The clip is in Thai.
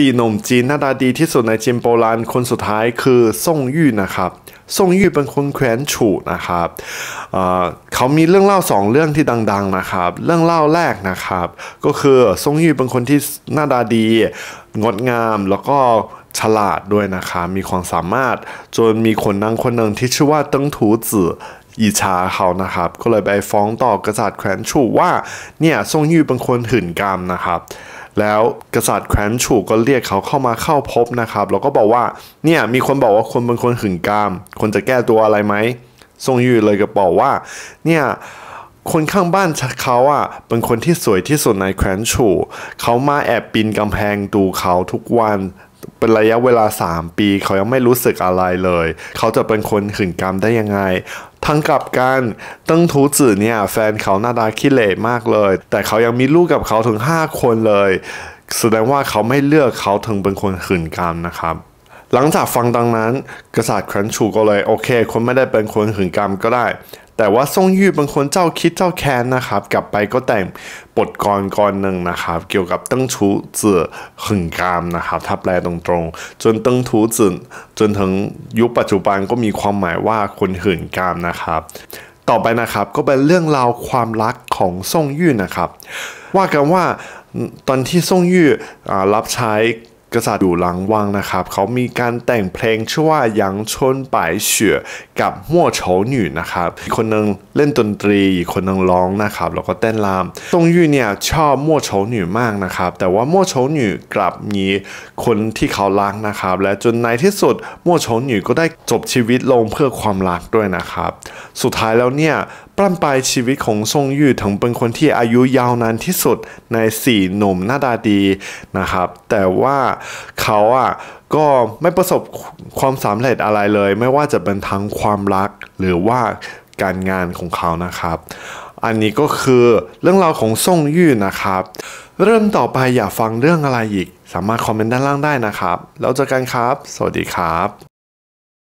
สี่หนุ่มจีนหน้าตาดีที่สุดในจีนโบราณคนสุดท้ายคือซ่งยู่นะครับซ่งยู่เป็นคนแคว้นฉูนะครับเเขามีเรื่องเล่าสองเรื่องที่ดัง ๆนะครับ เรื่องเล่าแรกนะครับ ก็คือซ่งยู่เป็นคนที่หน้าตาดี งดงามแล้วก็ฉลาดด้วยนะครับมีความสามารถจนมีคนนังคนหนึ่งที่ชื่อว่าเติ้งถูจื่ออิจฉาเขานะครับ ก็เลยไปฟ้องต่อกษัตริย์แคว้นฉูว่าเนี่ยซ่งยู่เป็นคนหื่นกามนะครับ แล้วกษัตริย์แคว้นฉูก็เรียกเขาเข้ามาเข้าพบนะครับแล้วก็บอกว่าเนี่ยมีคนบอกว่าคนเป็นคนหึงกาม คนจะแก้ตัวอะไรไหมทรงยู่เลยก็บอกว่าเนี่ยคนข้างบ้านเขาอะเป็นคนที่สวยที่สุดในแคว้นฉูเขามาแอบปีนกำแพงดูเขาทุกวัน เป็นระยะเวลา 3 ปีเขายังไม่รู้สึกอะไรเลย เขาจะเป็นคนขึงกรรมได้ยังไงทั้งกับการตั้งทูจื่อเนี่ยแฟนเขาหน้าตาขี้เหร่มากเลย แต่เขายังมีลูกกับเขาถึง 5 คนเลย แสดงว่าเขาไม่เลือกเขาถึงเป็นคนขืนกรรมนะครับ หลังจากฟังดังนั้น กษัตริย์ครันชูก็เลยโอเค คนไม่ได้เป็นคนหึงกามก็ได้ แต่ว่าซ่งยู่เป็นคนเจ้าคิดเจ้าแค้นนะครับ กลับไปก็แต่งบทกรกรหนึ่งนะครับ เกี่ยวกับตั้งชูเจือหึงกามนะครับถ้าแปลตรงๆ จนตั้งทูจือจนถึงยุคปัจจุบันก็มีความหมายว่าคนหึงกามนะครับ ต่อไปนะครับก็เป็นเรื่องราวความรักของซ่งยู่นะครับ ว่ากันว่าตอนที่ซ่งยู่รับใช้ กษัตริย์อยู่หลังวังนะครับเขามีการแต่งเพลงชื่อว่าหยางชนปายเฉื่อกับมั่วโฉหน่นะครับอีกคนนึงเล่นดนตรีอีกคนนึงร้องนะครับแล้วก็เต้นรำตงยู่เนี่ยชอบมั่วโฉหน่มากนะครับแต่ว่ามั่วโฉหน่กลับมีคนที่เขารักนะครับ และจนในที่สุดมั่วโฉหน่ก็ได้จบชีวิตลงเพื่อความรักด้วยนะครับ สุดท้ายแล้วเนี่ยปล้ำปลายชีวิตของทรงยู่ถึงเป็นคนที่อายุยาวนานที่สุดในสี่หนุ่มหน้าตาดีนะครับ แต่ว่าเขาอะก็ไม่ประสบความสำเร็จอะไรเลย ไม่ว่าจะเป็นทั้งความรักหรือว่าการงานของเขานะครับ อันนี้ก็คือเรื่องราวของซ่งยื่นะครับ เริ่มต่อไปอยากฟังเรื่องอะไรอีก สามารถคอมเมนต์ด้านล่างได้นะครับ แล้วเจอกันครับ สวัสดีครับ